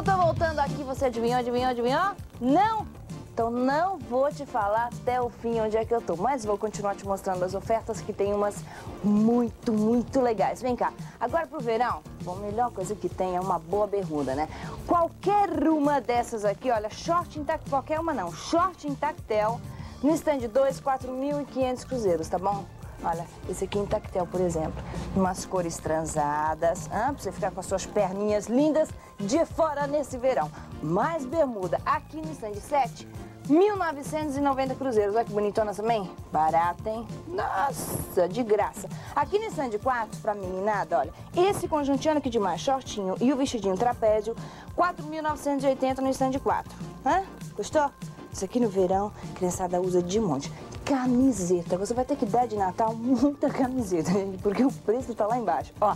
eu tô voltando aqui, você adivinhou, adivinhou, adivinhou? Não? Então não vou te falar até o fim onde é que eu tô, mas vou continuar te mostrando as ofertas que tem umas muito, muito legais. Vem cá, agora pro verão, bom, a melhor coisa que tem é uma boa bermuda, né? Qualquer uma dessas aqui, olha, short intactel, qualquer uma não, short intactel, no stand 2, 4.500 cruzeiros, tá bom? Olha, esse aqui em tactel, por exemplo. Umas cores transadas, hein? pra você ficar com as suas perninhas lindas de fora nesse verão. Mais bermuda aqui no stand 7, 1.990 cruzeiros. Olha que bonitona também. Barata, hein? Nossa, de graça. Aqui no stand 4, pra meninada, olha, esse conjuntinho aqui demais, shortinho e o vestidinho trapézio, 4.980 no stand 4. Hã? Gostou? Isso aqui no verão, criançada usa de monte camiseta. Você vai ter que dar de Natal muita camiseta, porque o preço está lá embaixo. Ó,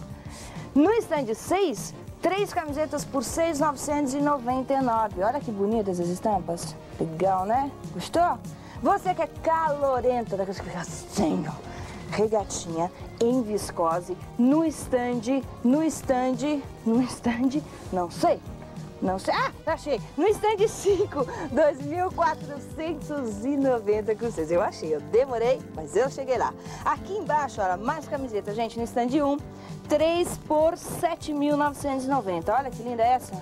no stand 6, três camisetas por 6,999. Olha que bonitas as estampas. Legal, né? Gostou? Você que é calorenta, daquelas que assim, ó, regatinha em viscose, no stand, no stand, no stand, não sei, não sei. Ah, achei. No stand 5, 2.490 cruzeiros. Eu achei, eu demorei, mas eu cheguei lá. Aqui embaixo, olha, mais camiseta, gente, no stand 1, 3 por 7.990. Olha que linda essa.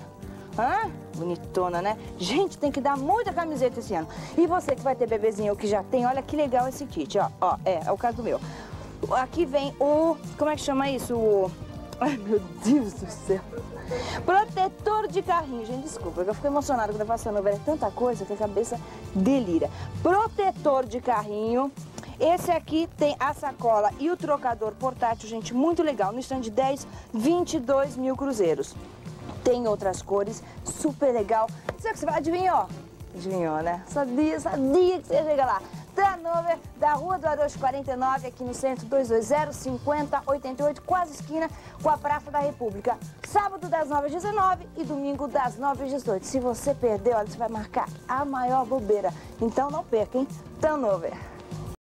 Hã? Bonitona, né? Gente, tem que dar muita camiseta esse ano. E você que vai ter bebezinho ou que já tem, olha que legal esse kit, ó. Ó, é, é o caso do meu. Aqui vem o... Como é que chama isso? O... Ai, meu Deus do céu. Protetor de carrinho. Gente, desculpa, eu fico emocionada quando eu faço novela. É tanta coisa que a cabeça delira. Protetor de carrinho. Esse aqui tem a sacola e o trocador portátil, gente, muito legal. No stand 10, 22 mil cruzeiros. Tem outras cores, super legal. Será que você vai adivinhar? Adivinhou, né? Sabia, sabia que você ia chegar lá. Tranover, da Rua do Arocho 49, aqui no centro, 220-5088, quase esquina com a Praça da República. Sábado das 9 às 19 e domingo das 9 às 18. Se você perder, olha, você vai marcar a maior bobeira. Então não perca, hein? Turnover.